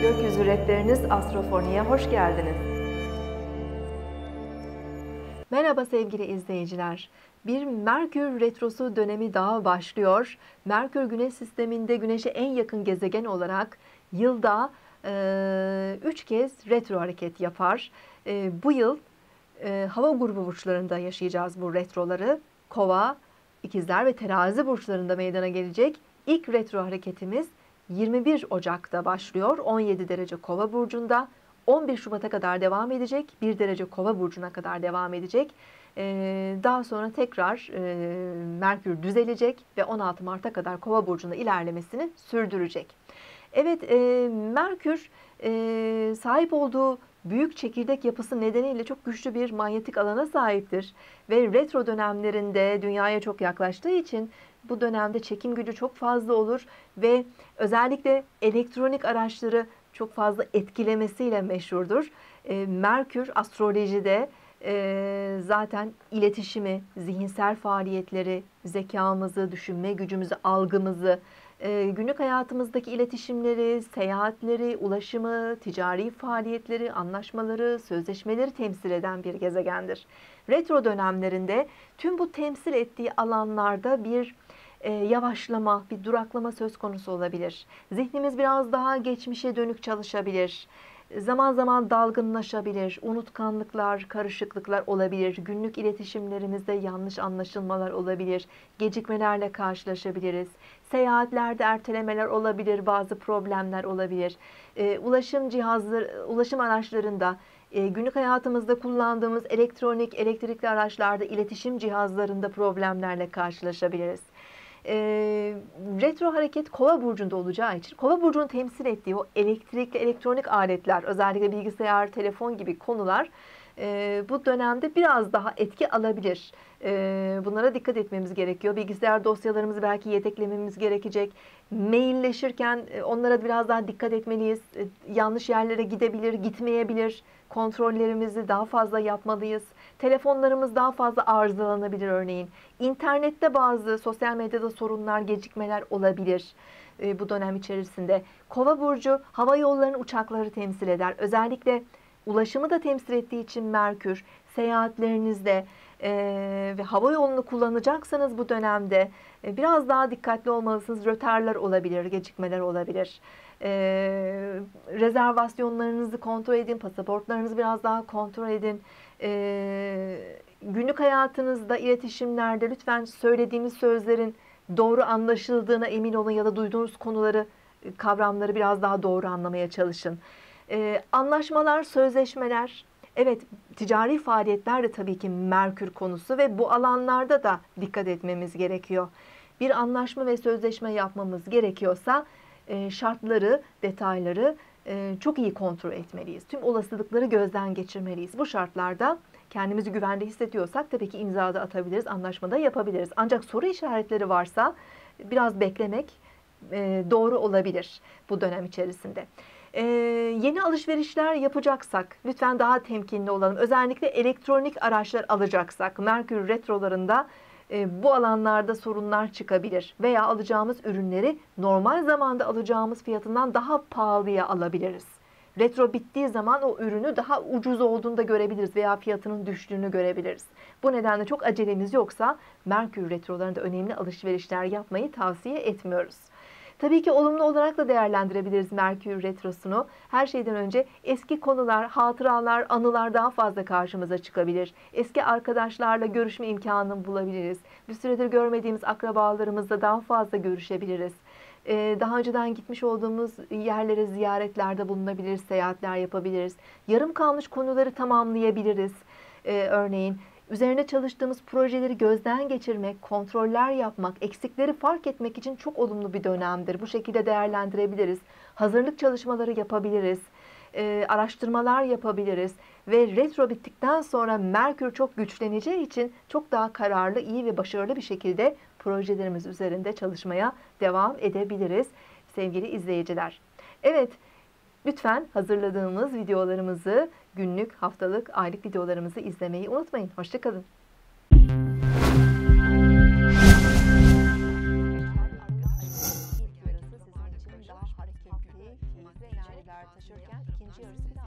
Rehberiniz Astrofoni'ye hoş geldiniz. Merhaba sevgili izleyiciler. Bir Merkür Retrosu dönemi daha başlıyor. Merkür Güneş sisteminde Güneş'e en yakın gezegen olarak yılda 3 e, kez retro hareket yapar. E, bu yıl e, hava grubu burçlarında yaşayacağız bu retroları. Kova, İkizler ve Terazi burçlarında meydana gelecek. İlk retro hareketimiz 21 Ocak'ta başlıyor. 17 derece Kova burcunda. 11 Şubat'a kadar devam edecek. 1 derece Kova burcuna kadar devam edecek. Ee, daha sonra tekrar e, Merkür düzelecek ve 16 Mart'a kadar Kova burcunda ilerlemesini sürdürecek. Evet, e, Merkür e, sahip olduğu büyük çekirdek yapısı nedeniyle çok güçlü bir manyetik alana sahiptir. Ve retro dönemlerinde dünyaya çok yaklaştığı için bu dönemde çekim gücü çok fazla olur ve özellikle elektronik araçları çok fazla etkilemesiyle meşhurdur. E, Merkür astrolojide e, zaten iletişimi, zihinsel faaliyetleri, zekamızı, düşünme gücümüzü, algımızı, günlük hayatımızdaki iletişimleri, seyahatleri, ulaşımı, ticari faaliyetleri, anlaşmaları, sözleşmeleri temsil eden bir gezegendir. Retro dönemlerinde tüm bu temsil ettiği alanlarda bir yavaşlama, bir duraklama söz konusu olabilir. Zihnimiz biraz daha geçmişe dönük çalışabilir. Zaman zaman dalgınlaşabilir, unutkanlıklar, karışıklıklar olabilir, günlük iletişimlerimizde yanlış anlaşılmalar olabilir, gecikmelerle karşılaşabiliriz, seyahatlerde ertelemeler olabilir, bazı problemler olabilir, e, ulaşım cihazları, ulaşım araçlarında e, günlük hayatımızda kullandığımız elektronik, elektrikli araçlarda, iletişim cihazlarında problemlerle karşılaşabiliriz e, retro hareket kova burcunda olacağı için kova burcunu temsil ettiği o elektrikli elektronik aletler özellikle bilgisayar, telefon gibi konular e, bu dönemde biraz daha etki alabilir. E, bunlara dikkat etmemiz gerekiyor. Bilgisayar dosyalarımızı belki yedeklememiz gerekecek. Mailleşirken e, onlara biraz daha dikkat etmeliyiz. E, yanlış yerlere gidebilir, gitmeyebilir. Kontrollerimizi daha fazla yapmalıyız. Telefonlarımız daha fazla arızalanabilir örneğin. İnternette bazı sosyal medyada sorunlar, gecikmeler olabilir e, bu dönem içerisinde. Kova burcu hava yollarının uçakları temsil eder. Özellikle ulaşımı da temsil ettiği için Merkür seyahatlerinizde e, ve hava yolunu kullanacaksanız bu dönemde e, biraz daha dikkatli olmalısınız. Rötarlar olabilir, gecikmeler olabilir. E, rezervasyonlarınızı kontrol edin, pasaportlarınızı biraz daha kontrol edin. E, günlük hayatınızda, iletişimlerde lütfen söylediğimiz sözlerin doğru anlaşıldığına emin olun ya da duyduğunuz konuları, kavramları biraz daha doğru anlamaya çalışın. Ee, anlaşmalar, sözleşmeler, evet ticari faaliyetler de tabii ki Merkür konusu ve bu alanlarda da dikkat etmemiz gerekiyor. Bir anlaşma ve sözleşme yapmamız gerekiyorsa e, şartları, detayları e, çok iyi kontrol etmeliyiz. Tüm olasılıkları gözden geçirmeliyiz. Bu şartlarda kendimizi güvende hissediyorsak tabii ki imzada atabiliriz, anlaşmada yapabiliriz. Ancak soru işaretleri varsa biraz beklemek e, doğru olabilir bu dönem içerisinde. Ee, yeni alışverişler yapacaksak lütfen daha temkinli olalım. Özellikle elektronik araçlar alacaksak Merkür retrolarında e, bu alanlarda sorunlar çıkabilir veya alacağımız ürünleri normal zamanda alacağımız fiyatından daha pahalıya alabiliriz. Retro bittiği zaman o ürünü daha ucuz olduğunu da görebiliriz veya fiyatının düştüğünü görebiliriz. Bu nedenle çok acelemiz yoksa Merkür retrolarında önemli alışverişler yapmayı tavsiye etmiyoruz. Tabii ki olumlu olarak da değerlendirebiliriz Merkür Retrosu'nu. Her şeyden önce eski konular, hatıralar, anılar daha fazla karşımıza çıkabilir. Eski arkadaşlarla görüşme imkanını bulabiliriz. Bir süredir görmediğimiz akrabalarımızla daha fazla görüşebiliriz. Ee, daha önceden gitmiş olduğumuz yerlere ziyaretlerde bulunabiliriz, seyahatler yapabiliriz. Yarım kalmış konuları tamamlayabiliriz. Ee, örneğin Üzerine çalıştığımız projeleri gözden geçirmek, kontroller yapmak, eksikleri fark etmek için çok olumlu bir dönemdir. Bu şekilde değerlendirebiliriz. Hazırlık çalışmaları yapabiliriz. E, araştırmalar yapabiliriz. Ve retro bittikten sonra Merkür çok güçleneceği için çok daha kararlı, iyi ve başarılı bir şekilde projelerimiz üzerinde çalışmaya devam edebiliriz sevgili izleyiciler. Evet, Lütfen hazırladığımız videolarımızı, günlük, haftalık, aylık videolarımızı izlemeyi unutmayın. Hoşçakalın.